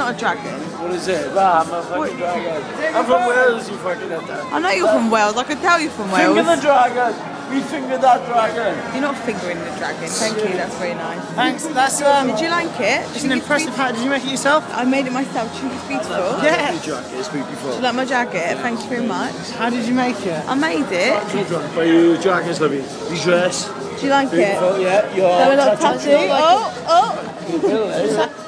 not a dragon. What is it? Bah, I'm a fucking dragon. I'm from Wales, you fucking at that. I know you're from Wales. I could tell you're from Wales. Finger the dragon. We finger that dragon. You're not fingering the dragon. Thank you. That's very nice. Thanks. That's um. Did you like it? It's an impressive hat. Did you make it yourself? I made it myself. Do you think it's beautiful? Yeah. Your jacket is beautiful. Do you like my jacket? Thank you very much. How did you make it? I made it. But your jacket's lovely. Your dress. Do you like it? Beautiful, yeah. Your Have a little tattoo. Oh, oh.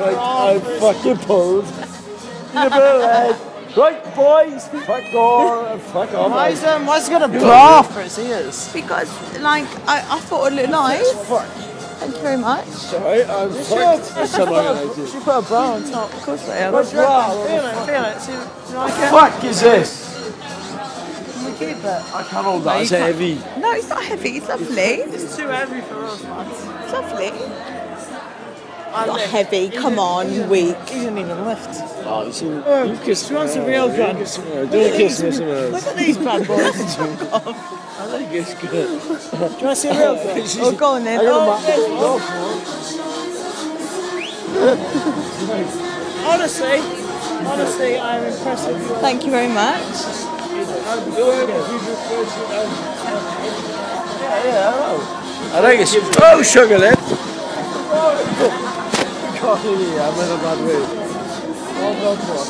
Right, I'm fucking pulled. In the middle Right, boys, fuck off, fuck off. Why is um? Why's it got a bra for its ears? Because, like, I, I thought it looked nice. Fuck. Thank you very much. Sorry, I'm fucked. Someone I do. She put a bra on top. Of course they are. What's wrong? Feel it. Feel it. See, do you like it? Fuck is this? Can we keep it? I can't hold that, it's heavy. No, it's not heavy. It's lovely. It's too heavy for us, man. It's lovely. I Not lift. heavy. He Come didn't- on, you didn't- weak. He didn't even lift. Oh, you see, Oh, you kiss she wants a real you gun. kiss me. Do a kiss me, Look at these bad boys. I think it's good. Do you want to see a real gun? Oh, go on then. I got Oh, a Honestly, honestly, I'm impressed with you. thank you very much. Yeah, yeah, I know. I think it's oh sugar lip. God, I'm in a bad way. Oh God, what?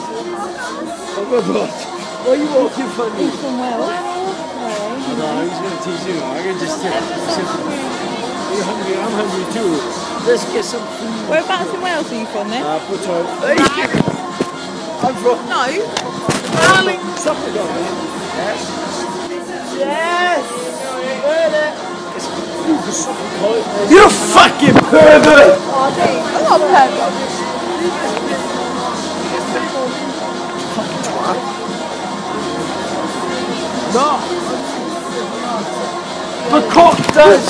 Oh God, what? Why are you walking funny? From Wales. I know, was going to tease you. I can just tell. You're hungry, I'm hungry too. Let's get some food. Whereabouts in Wales are you from then? Uh, on. I'm from. No. Darling! Something on me. Yes! Heard it. You fucking pervert! I'm not perfect. No! The cock does!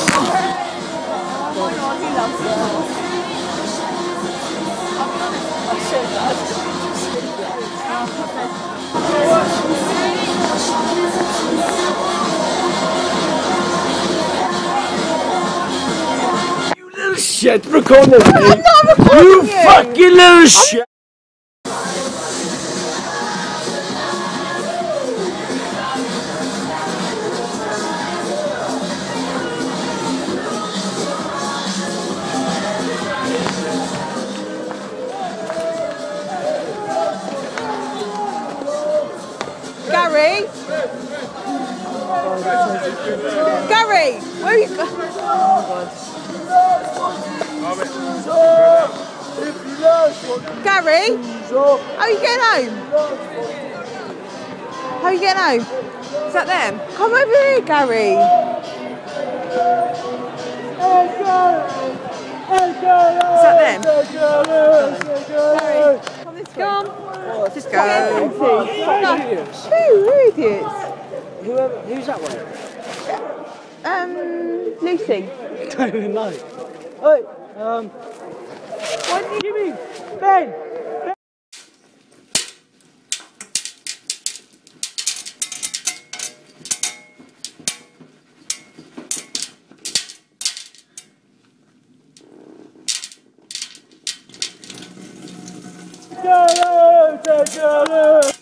You shit! I'm not recording You fucking little shit! Gary. Gary, where are you? Go- Gary, how are you getting home? How are you getting home? Is that them? Come over here, Gary. Is that them? Gary, come this way. Come. Just go. Who idiots? Whoever, who's that one? Um, Lucy. don't even know. Hey, um. What do you mean? Ben! Out! Get out!